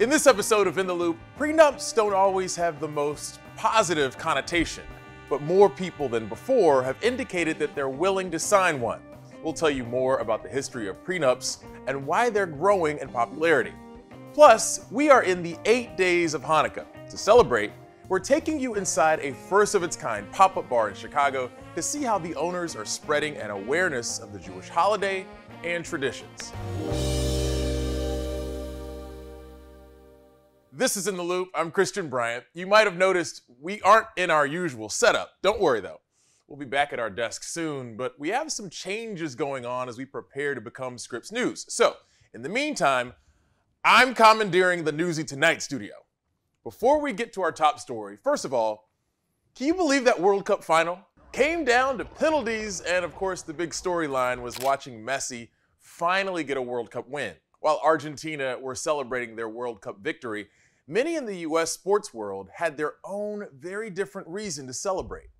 In this episode of In the Loop, prenups don't always have the most positive connotation, but more people than before have indicated that they're willing to sign one. We'll tell you more about the history of prenups and why they're growing in popularity. Plus, we are in the eight days of Hanukkah. To celebrate, we're taking you inside a first of its kind pop up bar in Chicago to see how the owners are spreading an awareness of the Jewish holiday and traditions. This is In the Loop. I'm Christian Bryant. You might have noticed we aren't in our usual setup. Don't worry though. We'll be back at our desk soon, but we have some changes going on as we prepare to become Scripps News. So, in the meantime, I'm commandeering the Newsy Tonight studio. Before we get to our top story, first of all, can you believe that World Cup final came down to penalties? And of course, the big storyline was watching Messi finally get a World Cup win. While Argentina were celebrating their World Cup victory, Many in the US sports world had their own very different reason to celebrate.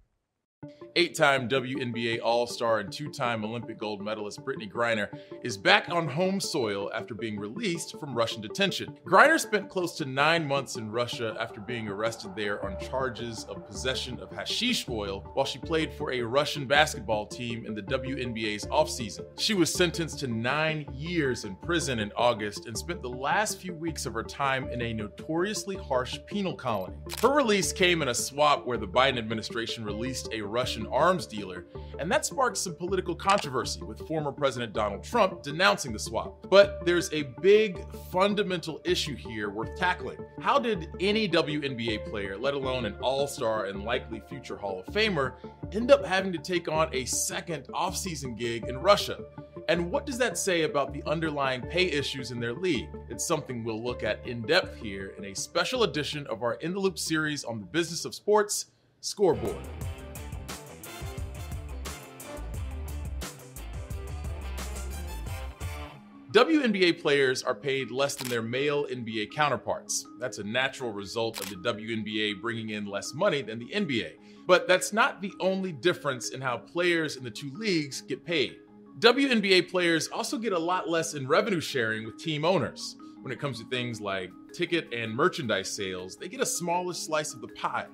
Eight time WNBA All Star and two time Olympic gold medalist Brittney Griner is back on home soil after being released from Russian detention. Griner spent close to nine months in Russia after being arrested there on charges of possession of hashish oil while she played for a Russian basketball team in the WNBA's offseason. She was sentenced to nine years in prison in August and spent the last few weeks of her time in a notoriously harsh penal colony. Her release came in a swap where the Biden administration released a Russian arms dealer, and that sparked some political controversy with former President Donald Trump denouncing the swap. But there's a big fundamental issue here worth tackling. How did any WNBA player, let alone an all star and likely future Hall of Famer, end up having to take on a second offseason gig in Russia? And what does that say about the underlying pay issues in their league? It's something we'll look at in depth here in a special edition of our In the Loop series on the business of sports, Scoreboard. WNBA players are paid less than their male NBA counterparts. That's a natural result of the WNBA bringing in less money than the NBA. But that's not the only difference in how players in the two leagues get paid. WNBA players also get a lot less in revenue sharing with team owners. When it comes to things like ticket and merchandise sales, they get a smaller slice of the pie.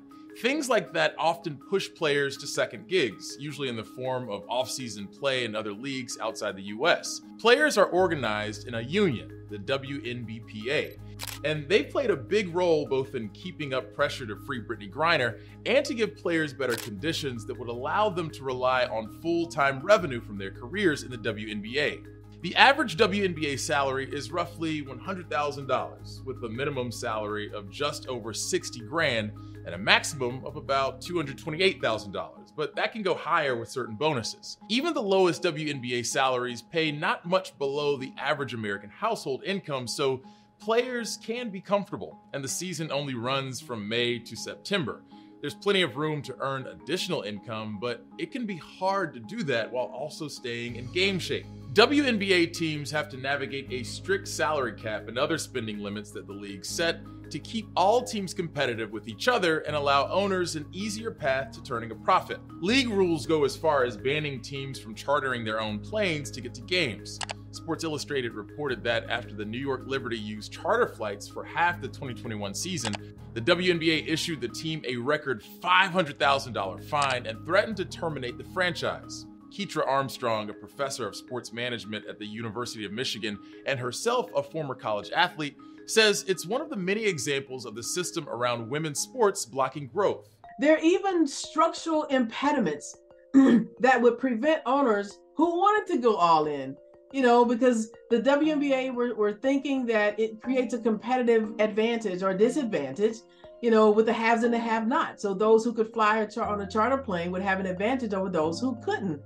Things like that often push players to second gigs, usually in the form of off-season play in other leagues outside the US. Players are organized in a union, the WNBPA, and they played a big role both in keeping up pressure to free Brittney Griner and to give players better conditions that would allow them to rely on full-time revenue from their careers in the WNBA. The average WNBA salary is roughly $100,000, with a minimum salary of just over 60 grand and a maximum of about $228,000, but that can go higher with certain bonuses. Even the lowest WNBA salaries pay not much below the average American household income, so players can be comfortable, and the season only runs from May to September. There's plenty of room to earn additional income, but it can be hard to do that while also staying in game shape. WNBA teams have to navigate a strict salary cap and other spending limits that the league set to keep all teams competitive with each other and allow owners an easier path to turning a profit. League rules go as far as banning teams from chartering their own planes to get to games. Sports Illustrated reported that after the New York Liberty used charter flights for half the 2021 season, the WNBA issued the team a record $500,000 fine and threatened to terminate the franchise. Ketra Armstrong, a professor of sports management at the University of Michigan and herself a former college athlete, says it's one of the many examples of the system around women's sports blocking growth. There are even structural impediments that would prevent owners who wanted to go all in, you know, because the WNBA were, were thinking that it creates a competitive advantage or disadvantage, you know, with the haves and the have not. So those who could fly on a charter plane would have an advantage over those who couldn't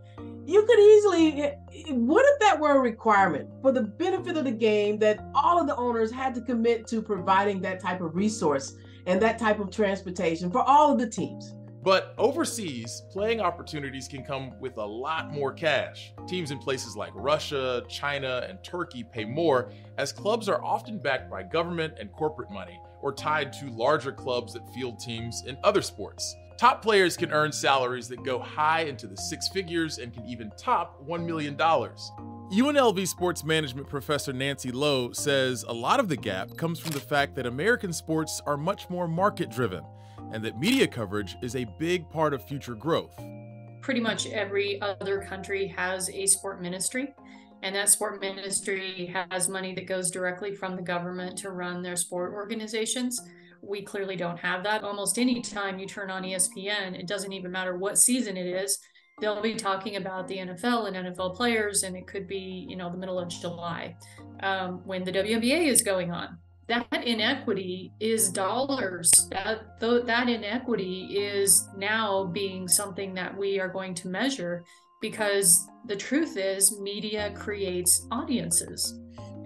you could easily eh, eh, what if that were a requirement for the benefit of the game that all of the owners had to commit to providing that type of resource and that type of transportation for all of the teams but overseas, playing opportunities can come with a lot more cash. Teams in places like Russia, China, and Turkey pay more, as clubs are often backed by government and corporate money, or tied to larger clubs that field teams in other sports. Top players can earn salaries that go high into the six figures and can even top $1 million. UNLV sports management professor Nancy Lough says a lot of the gap comes from the fact that American sports are much more market driven and that media coverage is a big part of future growth. Pretty much every other country has a sport ministry, and that sport ministry has money that goes directly from the government to run their sport organizations. We clearly don't have that. Almost any time you turn on ESPN, it doesn't even matter what season it is, they'll be talking about the NFL and NFL players, and it could be, you know, the middle of July um, when the WNBA is going on that inequity is dollars. That that inequity is now being something that we are going to measure because the truth is media creates audiences.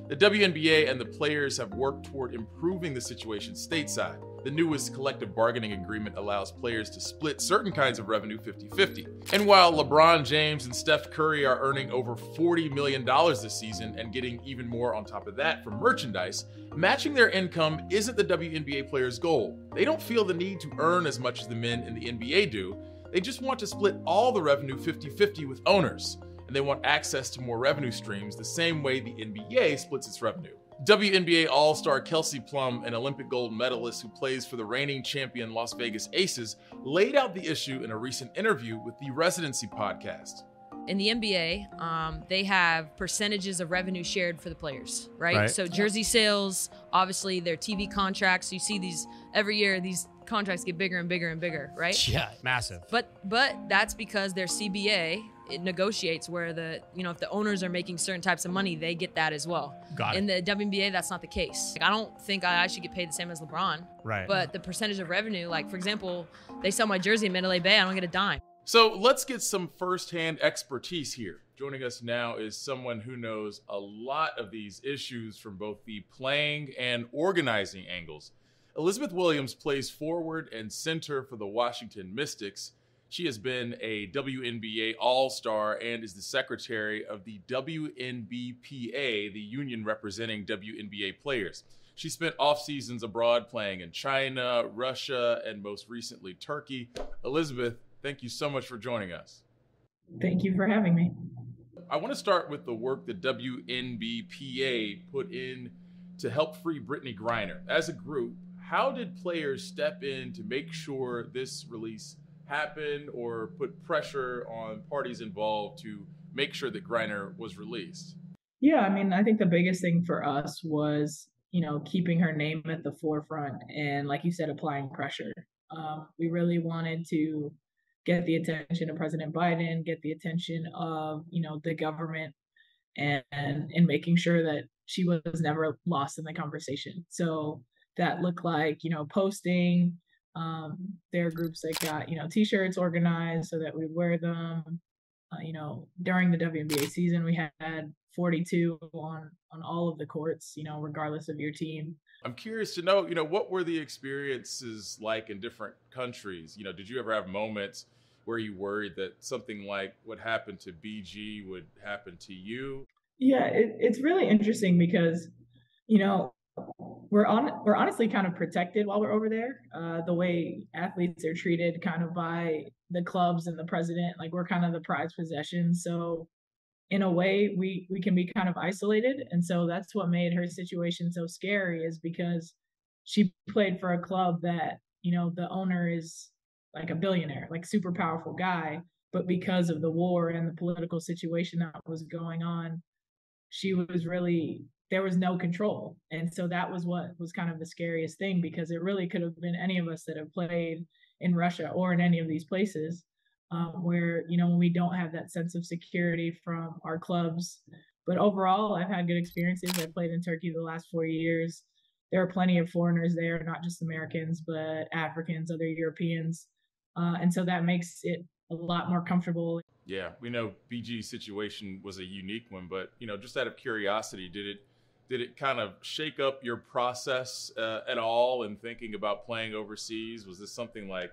The WNBA and the players have worked toward improving the situation stateside. The newest collective bargaining agreement allows players to split certain kinds of revenue 50 50. And while LeBron James and Steph Curry are earning over $40 million this season and getting even more on top of that from merchandise, matching their income isn't the WNBA players' goal. They don't feel the need to earn as much as the men in the NBA do. They just want to split all the revenue 50 50 with owners, and they want access to more revenue streams the same way the NBA splits its revenue. WNBA All Star Kelsey Plum, an Olympic gold medalist who plays for the reigning champion Las Vegas Aces, laid out the issue in a recent interview with the Residency podcast. In the NBA, um, they have percentages of revenue shared for the players, right? right. So jersey sales, obviously their TV contracts. You see these every year. These contracts get bigger and bigger and bigger, right? Yeah, massive. But but that's because their CBA it negotiates where the you know if the owners are making certain types of money, they get that as well. Got it. In the WNBA, that's not the case. Like, I don't think I, I should get paid the same as LeBron. Right. But the percentage of revenue, like for example, they sell my jersey in Mandalay Bay, I don't get a dime. So let's get some firsthand expertise here. Joining us now is someone who knows a lot of these issues from both the playing and organizing angles. Elizabeth Williams plays forward and center for the Washington Mystics. She has been a WNBA All Star and is the secretary of the WNBPA, the union representing WNBA players. She spent off seasons abroad playing in China, Russia, and most recently Turkey. Elizabeth, thank you so much for joining us. Thank you for having me. I want to start with the work the WNBPA put in to help free Brittney Griner. As a group, how did players step in to make sure this release happened or put pressure on parties involved to make sure that Griner was released? Yeah, I mean, I think the biggest thing for us was, you know, keeping her name at the forefront and, like you said, applying pressure. Um, we really wanted to get the attention of President Biden, get the attention of, you know, the government, and and making sure that she was never lost in the conversation. So that looked like, you know, posting. Um, there are groups that got, you know, t-shirts organized so that we wear them. Uh, you know, during the WNBA season, we had 42 on on all of the courts, you know, regardless of your team. I'm curious to know, you know, what were the experiences like in different countries? You know, did you ever have moments where you worried that something like what happened to BG would happen to you? Yeah, it, it's really interesting because, you know, we're on we're honestly kind of protected while we're over there. Uh, the way athletes are treated, kind of by the clubs and the president, like we're kind of the prized possession. So, in a way, we we can be kind of isolated, and so that's what made her situation so scary. Is because she played for a club that you know the owner is like a billionaire, like super powerful guy, but because of the war and the political situation that was going on, she was really there was no control. And so that was what was kind of the scariest thing because it really could have been any of us that have played in Russia or in any of these places um, where, you know, when we don't have that sense of security from our clubs. But overall, I've had good experiences. I played in Turkey the last four years. There are plenty of foreigners there, not just Americans, but Africans, other Europeans. Uh, and so that makes it a lot more comfortable. Yeah, we know BG's situation was a unique one, but you know, just out of curiosity, did it did it kind of shake up your process uh, at all in thinking about playing overseas? Was this something like,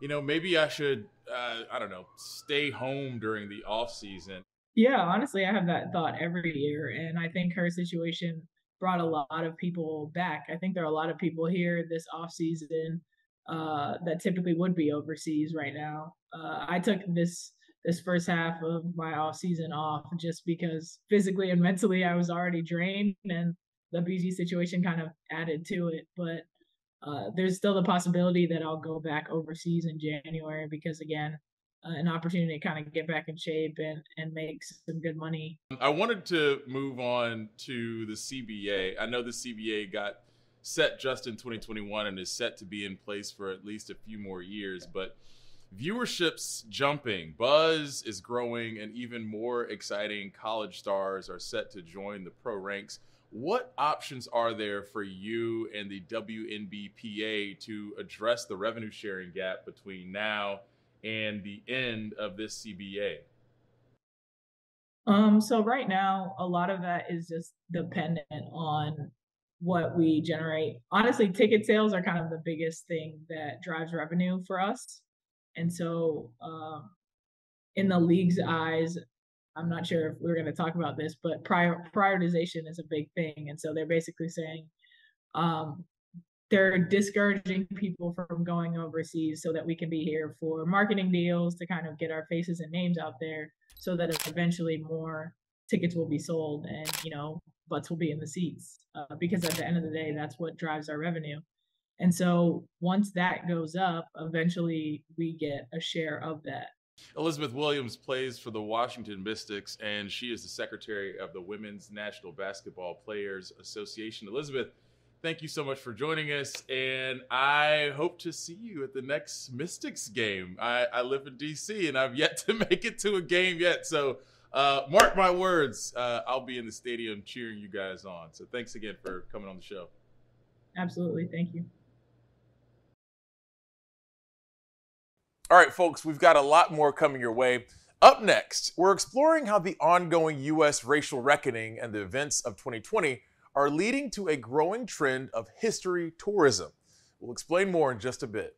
you know, maybe I should, uh, I don't know, stay home during the off season? Yeah, honestly, I have that thought every year, and I think her situation brought a lot of people back. I think there are a lot of people here this off season uh, that typically would be overseas right now. Uh, I took this this first half of my off season off just because physically and mentally I was already drained and the BG situation kind of added to it. But uh, there's still the possibility that I'll go back overseas in January because again, uh, an opportunity to kind of get back in shape and and make some good money. I wanted to move on to the CBA. I know the CBA got set just in 2021 and is set to be in place for at least a few more years, but viewership's jumping, buzz is growing, and even more exciting college stars are set to join the pro ranks. What options are there for you and the WNBPA to address the revenue sharing gap between now and the end of this CBA? Um, so right now, a lot of that is just dependent on what we generate. Honestly, ticket sales are kind of the biggest thing that drives revenue for us. And so, um, in the league's eyes, I'm not sure if we're going to talk about this, but prior prioritization is a big thing. And so they're basically saying um, they're discouraging people from going overseas so that we can be here for marketing deals to kind of get our faces and names out there so that eventually more tickets will be sold and you know butts will be in the seats uh, because at the end of the day that's what drives our revenue and so once that goes up eventually we get a share of that Elizabeth Williams plays for the Washington Mystics, and she is the secretary of the Women's National Basketball Players Association. Elizabeth, thank you so much for joining us. And I hope to see you at the next Mystics game. I, I live in DC and I've yet to make it to a game yet. So uh, mark my words, uh, I'll be in the stadium cheering you guys on. So thanks again for coming on the show. Absolutely. Thank you. All right, folks, we've got a lot more coming your way. Up next, we're exploring how the ongoing U.S. racial reckoning and the events of 2020 are leading to a growing trend of history tourism. We'll explain more in just a bit.